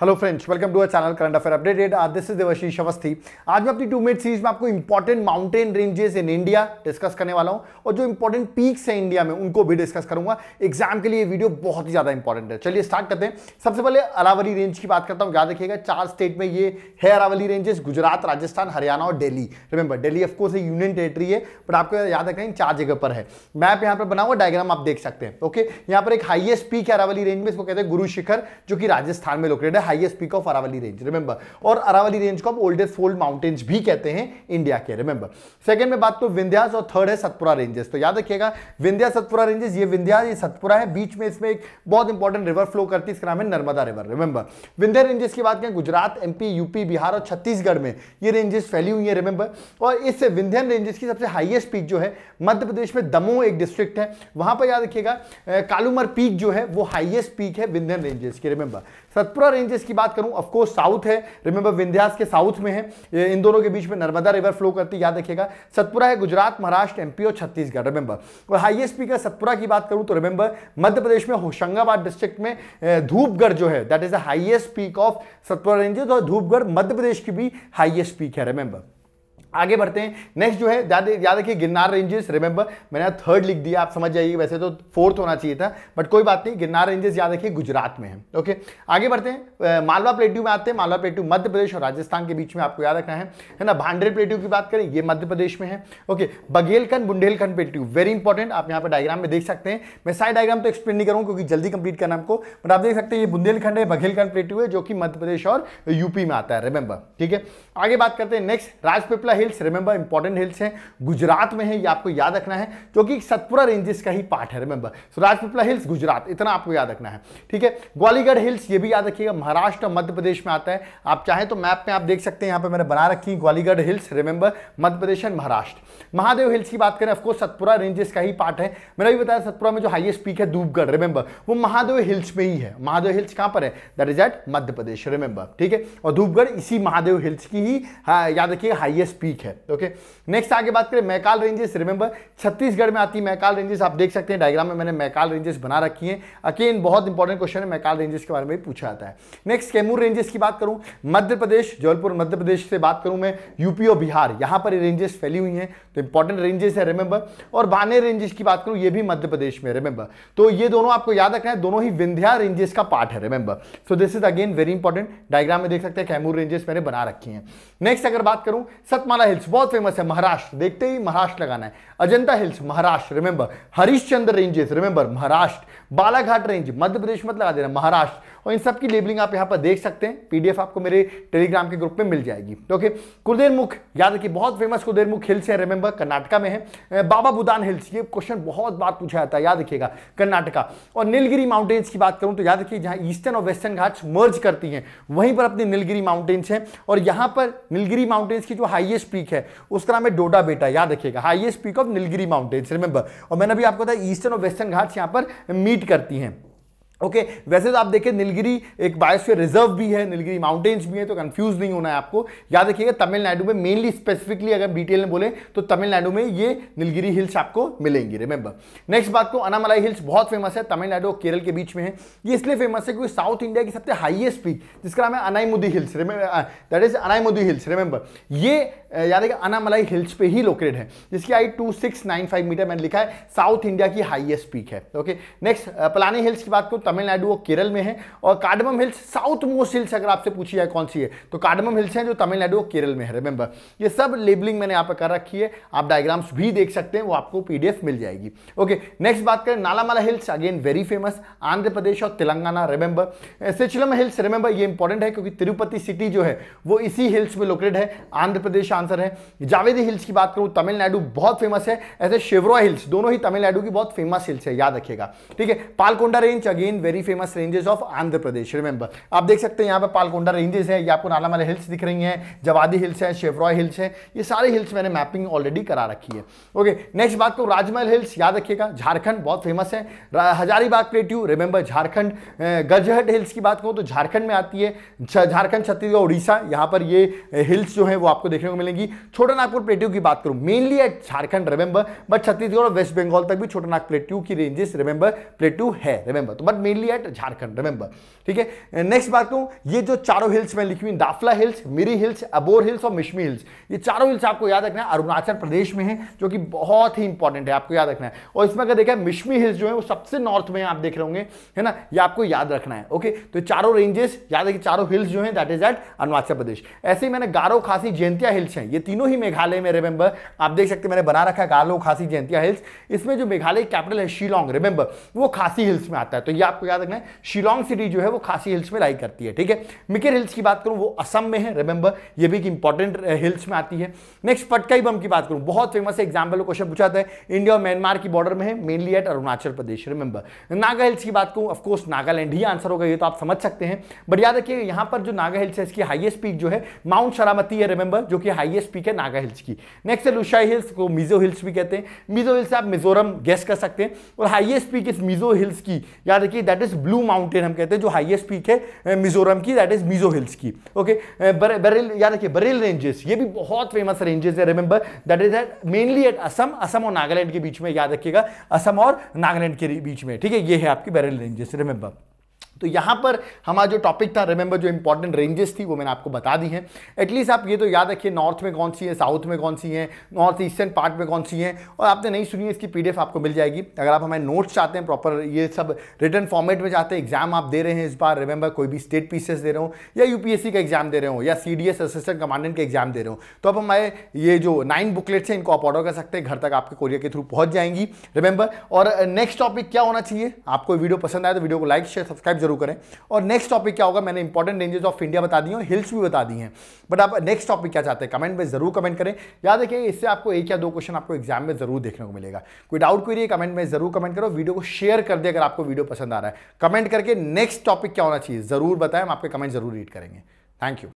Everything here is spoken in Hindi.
Hello friends welcome to our channel current affair updated आज दिस इज़ देवशीष अवस्थी आज मैं अपनी टू मेट सीरीज़ में आपको important mountain ranges in India discuss करने वाला हूँ और जो इंपॉर्टेंट पीक्स हैं इंडिया में, उनको भी डिस्कस करूँगा। एग्ज़ाम के लिए वीडियो बहुत ही ज़्यादा इंपॉर्टेंट है। चलिए स्टार्ट करते हैं। सबसे पहले अरावली रेंज की बात करता हूँ। याद रखिएगा, चार स्टेट में ये है अरावली रेंजेस गुजरात, राजस्थान, हरियाणा और Delhi. Remember Delhi of course union territory है बट आपको याद रखना इन चार जगह पर है। मैप यहाँ पर बना हुआ डायग्राम आप देख सकते हैं। ओके यहाँ पर एक हाइएस्ट पीक है अरावली रेंज में, इसको कहते हैं गुरु शिखर, जो कि राजस्थान में लोकेटेड है। Highest peak of Aravalli range remember और अरावली रेंज को ओल्डेस्ट फोल्ड माउंटेन्स भी कहते हैं इंडिया के रिमेंबर सेकंड में बात तो विंध्यास और थर्ड है सतपुरा रेंजेस तो याद रखिएगा विंध्या सतपुरा रेंजेस ये विंध्या ये सतपुरा है। बीच में इसमें एक बहुत इंपॉर्टेंट रिवर फ्लो करती है, इसका नाम है Narmada river remember Vindhya ranges की बात करें, गुजरात एमपी यूपी बिहार और छत्तीसगढ़ में ये रेंजेस फैली हुई है रिमेंबर और इस विंध्यन रेंजेस की सबसे हाइएस्ट पीक जो है, मध्य प्रदेश में दमोह एक डिस्ट्रिक्ट है। वहाँ पर याद रखिएगा कालूमर पीक जो है, वो हाइएस्ट पीक है विंध्यन रेंजेस की रिमेंबर सतपुरा रेंजेस की बात करूँ ऑफकोर्स साउथ है। रिमेंबर विंध्यास के साउथ में है। इन दोनों के बीच में नर्मदा रिवर फ्लो करती, याद रखिएगा। सतपुरा है गुजरात, महाराष्ट्र एमपी और छत्तीसगढ़ रिमेंबर और हाईएस्ट पीक है सतपुरा की बात करूँ तो रिमेंबर मध्य प्रदेश में होशंगाबाद डिस्ट्रिक्ट में धूपगढ़ जो है that is the highest peak of Satpura ranges और धूपगढ़ मध्य प्रदेश की भी हाइएस्ट पीक है रिमेंबर आगे बढ़ते हैं। नेक्स्ट जो है, याद रखिए गिरनार रेंजेस रिमेंबर मैंने थर्ड लिख दिया, आप समझ जाइए, वैसे तो फोर्थ होना चाहिए था बट कोई बात नहीं, गिरनार रेंजेस याद रखिए, गुजरात में है ओके आगे बढ़ते हैं मालवा प्लेट्यू में आते हैं, मालवा प्लेट्यू मध्य प्रदेश और राजस्थान के बीच में आपको याद रखना है है ना? भांडेर प्लेट्यू की बात करें, ये मध्य प्रदेश में है okay Baghelkhand Bundelkhand plateau very important आप यहाँ पर डायग्राम में देख सकते हैं। मैं साइड डायग्राम तो एक्सप्लेन नहीं करूँ क्योंकि जल्दी कंप्लीट करना आपको बट आप देख सकते हैं, ये बुंदेलखंड है, बघेलखंड प्लेट्यू है, जो कि मध्य प्रदेश और यूपी में आता है रिमेंबर ठीक है? आगे बात करते हैं next Rajpipla hills remember important hills हैं गुजरात में है ये आपको याद रखना है जो कि सतपुरा रेंजेस का ही पार्ट है remember so Rajpipla hills Gujarat इतना आपको याद रखना है ठीक है? ग्वालीगढ़ हिल्स ये भी याद रखिएगा महाराष्ट्र मध्य प्रदेश में आता है। आप चाहें तो मैप में आप देख सकते हैं यहाँ पे मैंने बना रखी Gawilgarh hills remember Madhya Pradesh and Maharashtra. Mahadev hills की बात करें ऑफकोर्स सतपुरा रेंजेस का ही पार्ट है। मैंने भी बताया सतपुरा में जो हाइएस्ट पीक है धूपगढ़ रिमेंबर वो महादेव हिल्स में ही है। महादेव हिल्स कहाँ पर है? That is at Madhya Pradesh remember ठीक है? और धूपगढ़ इसी महादेव हिल्स की ही हाँ, याद रखिए हाइएस्ट पीक है ओके नेक्स्ट आगे बात करें मैकाल रेंजेस रिमेंबर छत्तीसगढ़ में आती मैकाल रेंजेस आप देख सकते हैं डायग्राम में मैंने मैकाल रेंजेस बना रखी है। अगेन बहुत इंपॉर्टेंट क्वेश्चन है मैकाल रेंजेस के बारे में पूछा जाता है। नेक्स्ट कैमूर रेंजेस की बात करूँ, मध्य प्रदेश, जबलपुर, मध्य प्रदेश से बात करूँ मैं यूपी और बिहार, यहाँ पर रेंजेस फैली हुई हैं तो इंपॉर्टेंट रेंजेस है रिमेंबर और बाने रेंजेस की बात करूँ, ये भी मध्य प्रदेश में रिमेंबर तो ये दोनों आपको याद रखना है, दोनों ही विंध्या रेंजेस का पार्ट है remember so this is again very important diagram में देख सकते हैं कैमूर रेंजेस मैंने बना रखी है। नेक्स्ट अगर बात करूँ, सतमाला हिल्स बहुत फ़ेमस है, महाराष्ट्र। देखते ही महाराष्ट्र लगाना है। Ajanta hills, Maharashtra. Remember Harishchandra ranges remember Maharashtra. Balaghat range Madhya Pradesh मत लगा देना, महाराष्ट्र। और इन सब की लेबलिंग आप यहाँ पर देख सकते हैं। पीडीएफ आपको मेरे टेलीग्राम के ग्रुप में मिल जाएगी। ओके कुलदेर मुख, याद रखिए, बहुत फ़ेमस कुलदेर मुख हिल्स है रिमेंबर कर्नाटका में है। बाबा बुदान हिल्स ये क्वेश्चन बहुत बार पूछा जाता है, याद रखिएगा, कर्नाटका। और नीलगिरी माउंटेन्स की बात करूँ तो याद रखिए, जहाँ ईस्टर्न और वेस्टर्न घाट्स मर्ज करती हैं, वहीं पर अपनी नीलगिरी माउंटेन्स हैं। और यहाँ पर नीलगिरी माउंटेन्स की जो हाइएस्ट पीक है, उसका नाम है डोडा बेटा, याद रखिएगा highest peak of Nilgiri mountains remember और मैंने अभी आपको बताया ईस्टर्न और वेस्टर्न घाट्स यहाँ पर मीट करती हैं। ओके okay, वैसे तो आप देखिए नीलगिरी एक बायोस्फीयर रिज़र्व भी है नीलगिरी माउंटेन्स भी है तो कंफ्यूज नहीं होना है आपको। याद रखिएगा तमिलनाडु में मेनली स्पेसिफिकली अगर डिटेल में बोले तो तमिलनाडु में ये नीलगिरी हिल्स आपको मिलेंगी रिमेंबर नेक्स्ट बात को अनामलाई हिल्स बहुत फ़ेमस है तमिलनाडु और केरल के बीच में है। ये इसलिए फ़ेमस है क्योंकि साउथ इंडिया की सबसे हाइएस्ट पीक जिसका नाम है Anaimudi hills that is Anaimudi hills remember ये याद है अनामलाई हिल्स पे ही लोकेटेड है जिसकी height two six nine five metre मैंने लिखा है साउथ इंडिया की हाइएस्ट पीक है ओके नेक्स्ट पलानी हिल्स की बात करूँ तमिलनाडु और केरल में है और cardamom hills south most hills, अगर आपसे पूछी जाए कौन सी है तो कार्डमम हिल्स हैं जो तमिलनाडु और केरल में है रिमेंबर ये सब लेबलिंग मैंने यहाँ पर कर रखी है, आप डायग्राम्स भी देख सकते हैं, वो आपको पीडीएफ मिल जाएगी। ओके नेक्स्ट बात करें, Nallamala hills again very famous Andhra Pradesh और तेलंगाना रिमेंबर सिचलम हिल्स रिमेंबर ये इंपॉर्टेंट है, क्योंकि तिरुपति सिटी जो है, वो इसी हिल्स में लोकेटेड है, आंध्र प्रदेश आंसर है। जावेदी हिल्स की बात करूँ, तमिलनाडु बहुत फ़ेमस है, ऐसे शिवरो हिल्स, दोनों ही तमिलनाडु की बहुत फ़ेमस हिल्स है, याद रखिएगा। ठीक है, Palkonda range again very famous ranges of Andhra Pradesh remember आप देख सकते हैं यहाँ पे पालकोंडा रेंजेस है, ये आपको नालामाला हिल्स दिख रही हैं, जवादी हिल्स है शेवरॉय हिल्स है, ये सारे हिल्स मैंने मैपिंग ऑलरेडी करा रखी है। ओके नेक्स्ट बात को राजमहल हिल्स याद रखिएगा, झारखंड बहुत फ़ेमस है। Hazaribagh plateau remember Jharkhand गजहट hills की बात करूँ तो झारखंड में आती है। झारखंड, छत्तीसगढ़, उड़ीसा, यहाँ पर ये हिल्स जो है वो आपको देखने को मिलेंगी। छोटा नागपुर प्लेट्यू की बात करूँ mainly at Jharkhand remember but Chhattisgarh और वेस्ट बंगाल तक भी छोटा नाग प्लेट्यू की रेंजेस रिमेंबर प्लेट्यू है रिमेंबर तो but mainly at Jharkhand remember ठीक है? नेक्स्ट बात कहूँ, ये जो चारों हिल्स में लिखी हुई Dafla hills Miri hills Abor hills और मिशमी हिल्स ये चारों हिल्स आपको याद रखना है, अरुणाचल प्रदेश में है, जो कि बहुत ही इंपॉर्टेंट है, आपको याद रखना है। और इसमें अगर देखा मिशमी हिल्स जो है, वो सबसे नॉर्थ में आप देख रहे होंगे, है ना? ये आपको याद रखना है ओके तो चारों रेंजेस याद कि चारों हिल्स जो है that is at Arunachal Pradesh. ऐसे ही मैंने गारो खासी जयंतिया हिल्स हैं, ये तीनों ही मेघालय में रिमेंबर आप देख सकते मैंने बना रखा है गारो खासी जयंतिया हिल्स इसमें जो मेघालय कैपिटल है, शिलोंग रिमेंबर वो खासी हिल्स में आता है। तो ये आपको याद रखना है, शिलोंग सिटी जो है वो खासी हिल्स में लाई करती है, ठीक है? मिकिर हिल्स की बात करूँ, वो असम में है रिमेंबर ये भी एक इंपॉर्टेंट हिल्स में आती है। नेक्स्ट पटकाई बम की बात करूँ, बहुत फ़ेमस एग्ज़ाम्पल क्वेश्चन पूछा था इंडिया और म्यांमार की बॉर्डर में है mainly at Arunachal Pradesh remember Naga hills की बात करूँ ऑफकोर्स नागालैंड ही आंसर होगा, ये तो आप समझ सकते हैं। बट याद रखिए, यहाँ पर जो नागा हिल्स है, इसकी हाईएस्ट पीक जो है माउंट शरामती है रिमेंबर जो कि हाईएस्ट पीक है नागा हिल्स की। नेक्स्ट है लुशाई हिल्स को मिजो हिल्स भी कहते हैं। मिजो हिल्स आप मिजोरम गेस कर सकते हैं। और हाईएस्ट पीक इस मिजो हिल्स की, याद रखिए दैट इज़ ब्लू माउंटेन हम कहते हैं, जो हाइएस्ट पीक है मिजोरम की दैट इज़ मिजो हिल्स की ओके बरेल याद रखिए बरेल रेंजेस ये भी बहुत फ़ेमस रेंजेस है remember that is at mainly at Assam Assam और नागालैंड के बीच में, याद रखिएगा असम और नागालैंड के बीच में, ठीक है? ये है आपकी बरेल रेंजेस रिमेंबर तो यहाँ पर हमारा जो टॉपिक था रिमेंबर जो इंपॉर्टेंट रेंजेस थी, वो मैंने आपको बता दी हैं। एटलीस्ट आप ये तो याद रखिए नॉर्थ में कौन सी है साउथ में कौन सी है नॉर्थ ईस्टर्न पार्ट में कौन सी है, और आपने नहीं सुनी है, इसकी पीडीएफ आपको मिल जाएगी। अगर आप हमारे नोट्स चाहते हैं प्रॉपर ये सब रिटर्न फॉर्मेट में चाहते हैं एग्ज़ाम आप दे रहे हैं इस बार रिमेंबर कोई भी स्टेट पीसेस दे रहे हो, या यूपीएससी का एग्ज़ाम दे रहे हो, या सीडीएस असिस्टेंट कमांडेंट के एग्ज़ाम दे रहे हो तो अब हमारे ये जो नाइन बुकलेट्स हैं, इनको आप ऑर्डर कर सकते हैं, घर तक आपके कोरियर के थ्रू पहुँच जाएँगी रिमेंबर और नेक्स्ट टॉपिक क्या होना चाहिए? आपको वीडियो पसंद आए तो वीडियो को लाइक शेयर सब्सक्राइब ज़रूर करें। और नेक्स्ट टॉपिक क्या होगा? मैंने इंपॉर्टेंट रेंजेस ऑफ़ इंडिया बता दी हिल्स भी बता दी हैं। बट आप नेक्स्ट टॉपिक क्या चाहते हैं? कमेंट में ज़रूर कमेंट करें। याद रखिए, इससे आपको एक या दो क्वेश्चन आपको एग्ज़ाम में ज़रूर देखने को मिलेगा। कोई डाउट क्वेरी कमेंट में ज़रूर कमेंट करो। वीडियो को शेयर कर दे अगर आपको वीडियो पसंद आ रहा है। कमेंट करके नेक्स्ट टॉपिक क्या होना चाहिए, ज़रूर बताएँ। हम आपके कमेंट ज़रूर रीड करेंगे। Thank you